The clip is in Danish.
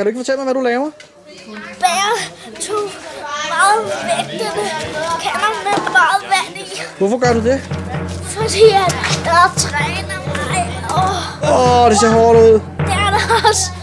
Kan du ikke fortælle mig, hvad du laver? Bære to meget vægtende kander med meget vand i. Hvorfor gør du det? Fordi jeg, jeg træner mig. Åh, oh. oh, det ser hårdt ud. det er der også.